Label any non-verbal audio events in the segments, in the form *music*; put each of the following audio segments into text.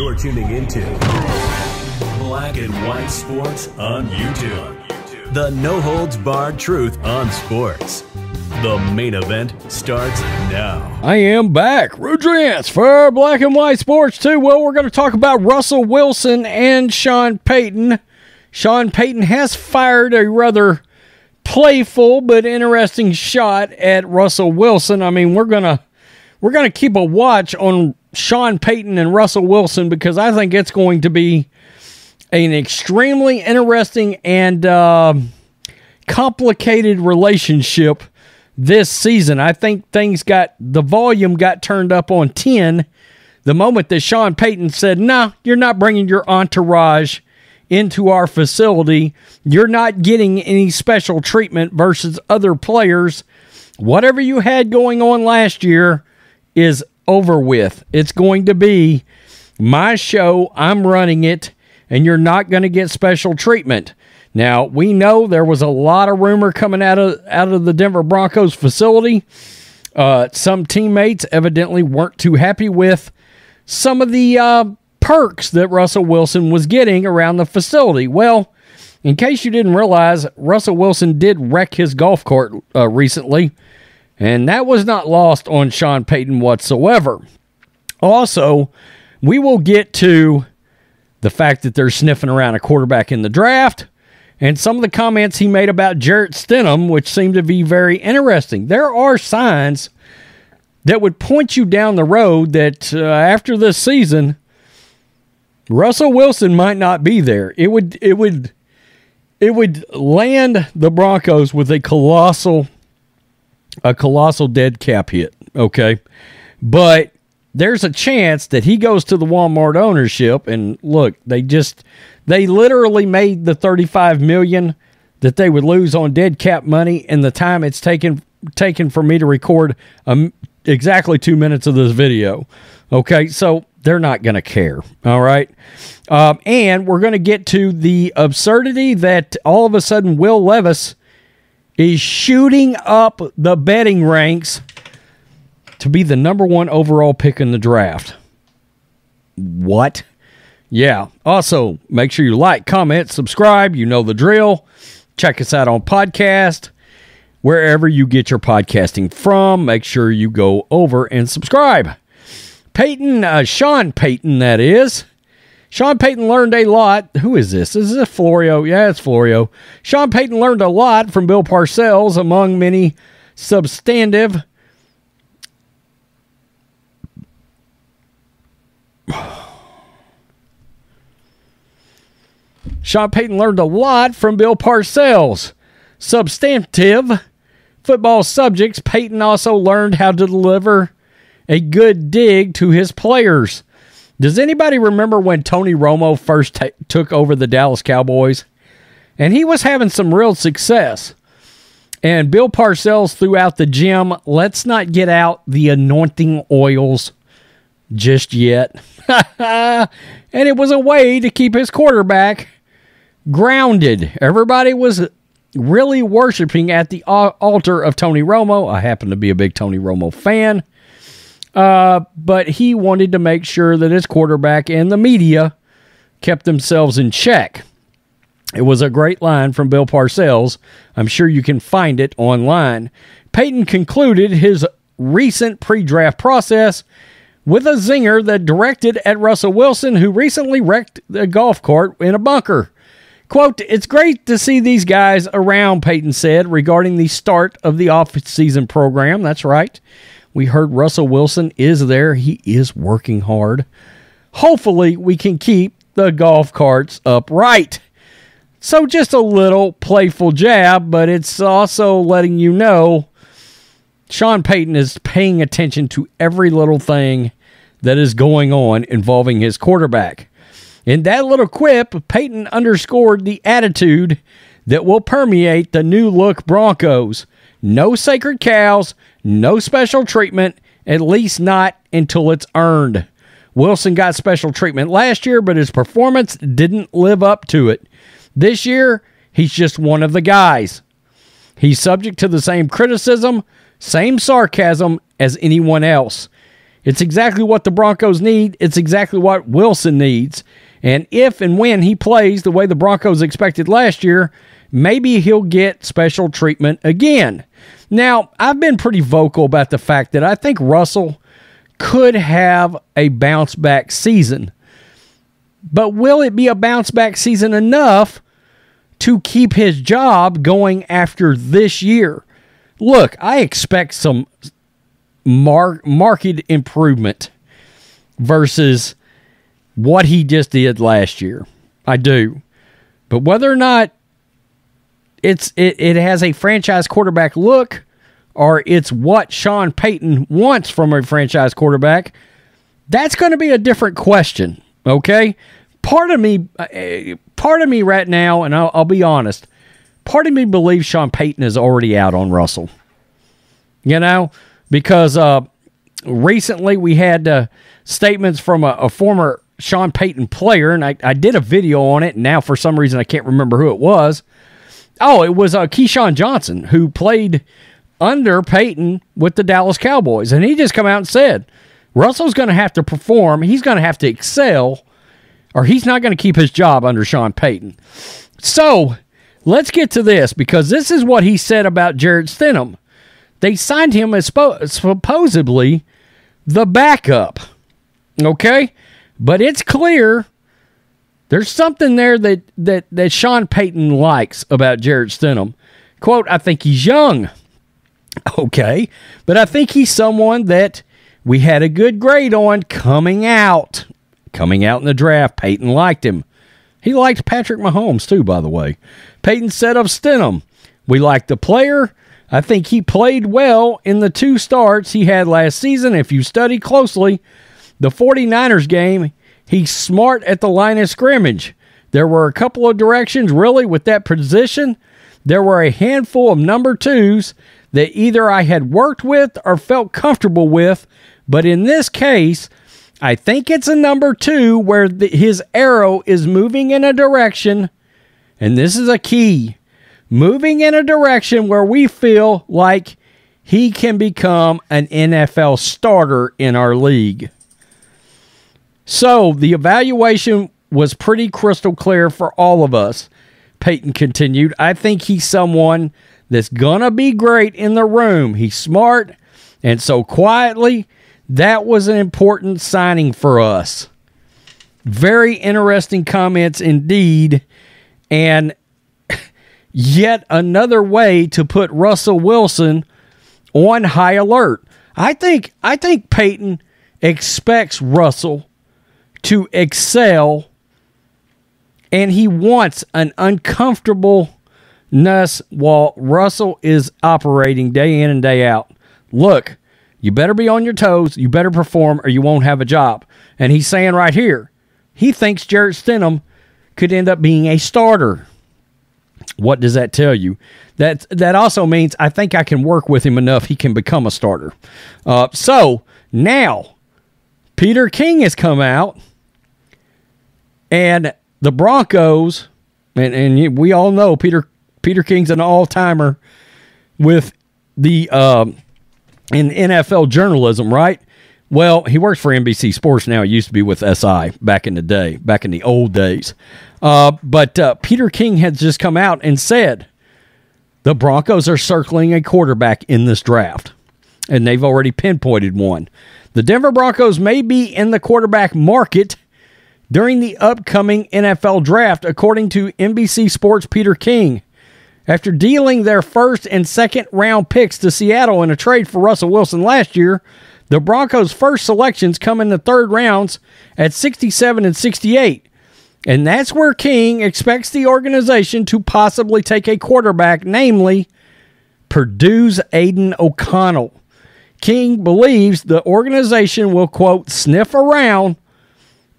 You're tuning into Black and White Sports on YouTube. The no holds barred truth on sports. The main event starts now. I am back. Rudrance for Black and White Sports too. Well, we're going to talk about Russell Wilson and Sean Payton. Sean Payton has fired a rather playful but interesting shot at Russell Wilson. I mean, we're going to we're going to keep a watch on Sean Payton and Russell Wilson because I think it's going to be an extremely interesting and uh, complicated relationship this season. I think things got the volume got turned up on 10 the moment that Sean Payton said, "No, nah, you're not bringing your entourage into our facility. You're not getting any special treatment versus other players. Whatever you had going on last year is over with. It's going to be my show. I'm running it, and you're not going to get special treatment. Now, we know there was a lot of rumor coming out of out of the Denver Broncos facility. Uh, some teammates evidently weren't too happy with some of the uh, perks that Russell Wilson was getting around the facility. Well, in case you didn't realize, Russell Wilson did wreck his golf cart uh, recently, and that was not lost on Sean Payton whatsoever. Also, we will get to the fact that they're sniffing around a quarterback in the draft and some of the comments he made about Jarrett Stidham, which seemed to be very interesting. There are signs that would point you down the road that uh, after this season, Russell Wilson might not be there. It would it would it would land the Broncos with a colossal a colossal dead cap hit, okay? But there's a chance that he goes to the Walmart ownership and look, they just they literally made the 35 million that they would lose on dead cap money in the time it's taken taken for me to record um, exactly 2 minutes of this video. Okay? So they're not going to care. All right. Um, and we're going to get to the absurdity that all of a sudden Will Levis is shooting up the betting ranks to be the number one overall pick in the draft. What? Yeah. Also, make sure you like, comment, subscribe. You know the drill. Check us out on podcast. Wherever you get your podcasting from, make sure you go over and subscribe. Peyton, uh, Sean Payton, that is. Sean Payton learned a lot. Who is this? Is this Florio? Yeah, it's Florio. Sean Payton learned a lot from Bill Parcells, among many substantive. Sean Payton learned a lot from Bill Parcells. Substantive football subjects, Payton also learned how to deliver a good dig to his players. Does anybody remember when Tony Romo first t- took over the Dallas Cowboys? And he was having some real success. And Bill Parcells threw out the gym, let's not get out the anointing oils just yet. *laughs* and it was a way to keep his quarterback grounded. Everybody was really worshiping at the altar of Tony Romo. I happen to be a big Tony Romo fan. Uh, but he wanted to make sure that his quarterback and the media kept themselves in check. It was a great line from Bill Parcells. I'm sure you can find it online. Payton concluded his recent pre draft process with a zinger that directed at Russell Wilson, who recently wrecked a golf cart in a bunker. Quote, it's great to see these guys around, Payton said regarding the start of the off-season program. That's right. We heard Russell Wilson is there. He is working hard. Hopefully, we can keep the golf carts upright. So, just a little playful jab, but it's also letting you know Sean Payton is paying attention to every little thing that is going on involving his quarterback. In that little quip, Payton underscored the attitude that will permeate the new look Broncos. No sacred cows, no special treatment, at least not until it's earned. Wilson got special treatment last year, but his performance didn't live up to it. This year, he's just one of the guys. He's subject to the same criticism, same sarcasm as anyone else. It's exactly what the Broncos need. It's exactly what Wilson needs. And if and when he plays the way the Broncos expected last year, maybe he'll get special treatment again. Now, I've been pretty vocal about the fact that I think Russell could have a bounce back season. But will it be a bounce back season enough to keep his job going after this year? Look, I expect some mar- market improvement versus what he just did last year. I do. But whether or not it's it, it has a franchise quarterback look or it's what Sean Payton wants from a franchise quarterback, that's going to be a different question. Okay? Part of me uh, part of me right now and I'll, I'll be honest, part of me believes Sean Payton is already out on Russell. You know, because uh, recently we had uh, statements from a, a, former Sean Payton player, and I, I, did a video on it. And now, for some reason, I can't remember who it was. Oh, it was uh, Keyshawn Johnson, who played under Payton with the Dallas Cowboys. And he just come out and said, Russell's going to have to perform. He's going to have to excel, or he's not going to keep his job under Sean Payton. So let's get to this because this is what he said about Jarrett Stidham. They signed him as supposedly the backup. Okay? But it's clear there's something there that, that, that Sean Payton likes about Jarrett Stidham. Quote, I think he's young. *laughs* Okay. But I think he's someone that we had a good grade on coming out. Coming out in the draft. Payton liked him. He liked Patrick Mahomes, too, by the way. Payton set up Stidham. We liked the player. I think he played well in the two starts he had last season. If you study closely, the 49ers game, he's smart at the line of scrimmage. There were a couple of directions, really, with that position. There were a handful of number twos that either I had worked with or felt comfortable with. But in this case, I think it's a number two where the, his arrow is moving in a direction, and this is a key moving in a direction where we feel like he can become an NFL starter in our league. So the evaluation was pretty crystal clear for all of us. Payton continued, I think he's someone that's going to be great in the room. He's smart. And so quietly, that was an important signing for us. Very interesting comments indeed. And *laughs* yet another way to put Russell Wilson on high alert. I think I think Payton expects Russell to excel and he wants an uncomfortableness while Russell is operating day in and day out. Look, you better be on your toes, you better perform or you won't have a job. And he's saying right here, he thinks Jarrett Stidham could end up being a starter. What does that tell you? That that also means I think I can work with him enough he can become a starter. Uh, so now Peter King has come out, and the Broncos, and and we all know Peter Peter King's an all timer with the um, in NFL journalism, right? Well, he works for NBC Sports now. He used to be with SI back in the day, back in the old days. Uh, but uh, Peter King has just come out and said the Broncos are circling a quarterback in this draft, and they've already pinpointed one. The Denver Broncos may be in the quarterback market during the upcoming NFL draft, according to NBC Sports' Peter King. After dealing their first and second round picks to Seattle in a trade for Russell Wilson last year, the Broncos' first selections come in the third rounds at 67 and 68. And that's where King expects the organization to possibly take a quarterback, namely Purdue's Aidan O'Connell. King believes the organization will, quote, sniff around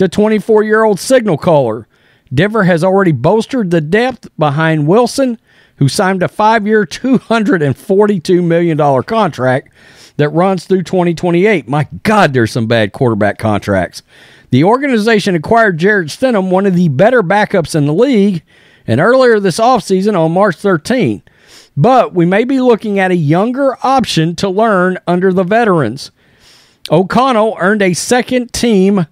the 24 year old signal caller. Denver has already bolstered the depth behind Wilson, who signed a five year, $242 million contract that runs through 2028. My God, there's some bad quarterback contracts. The organization acquired Jarrett Stidham, one of the better backups in the league, and earlier this offseason on March 13. But we may be looking at a younger option to learn under the veterans. O'Connell earned a second team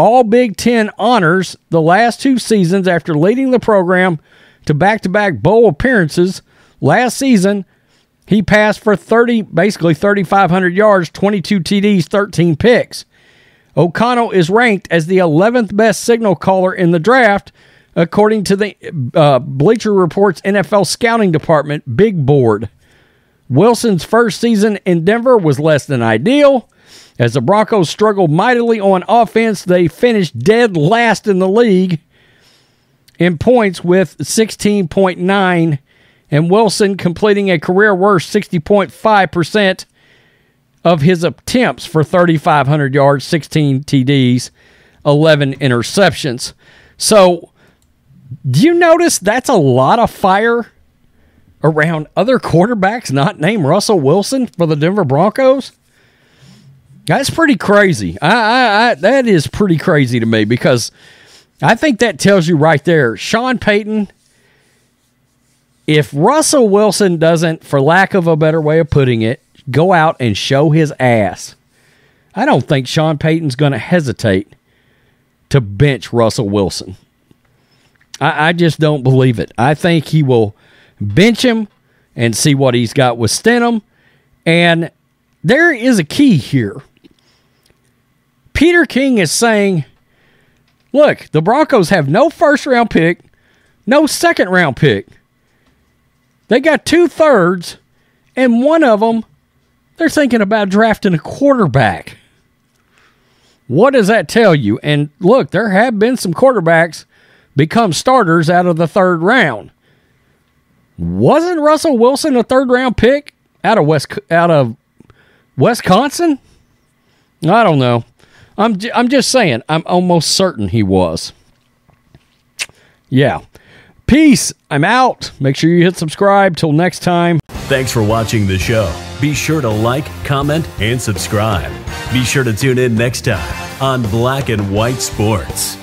All Big Ten honors the last two seasons after leading the program to back to back bowl appearances. Last season, he passed for 30, basically 3,500 yards, 22 TDs, 13 picks. O'Connell is ranked as the 11th best signal caller in the draft, according to the uh, Bleacher Report's NFL scouting department big board. Wilson's first season in Denver was less than ideal. As the Broncos struggled mightily on offense, they finished dead last in the league in points with 16.9, and Wilson completing a career worst 60.5% of his attempts for 3,500 yards, 16 TDs, 11 interceptions. So, do you notice that's a lot of fire around other quarterbacks not named Russell Wilson for the Denver Broncos? That's pretty crazy. I, I, I, that is pretty crazy to me because I think that tells you right there, Sean Payton. If Russell Wilson doesn't, for lack of a better way of putting it, go out and show his ass, I don't think Sean Payton's going to hesitate to bench Russell Wilson. I, I, just don't believe it. I think he will bench him and see what he's got with Stidham. And there is a key here. Peter King is saying, look, the Broncos have no first round pick, no second round pick. They got two thirds, and one of them, they're thinking about drafting a quarterback. What does that tell you? And look, there have been some quarterbacks become starters out of the third round. Wasn't Russell Wilson a third round pick out of West out of Wisconsin? I don't know. I'm j- I'm just saying. I'm almost certain he was. Yeah. Peace. I'm out. Make sure you hit subscribe. Till next time. Thanks for watching the show. Be sure to like, comment, and subscribe. Be sure to tune in next time on Black and White Sports.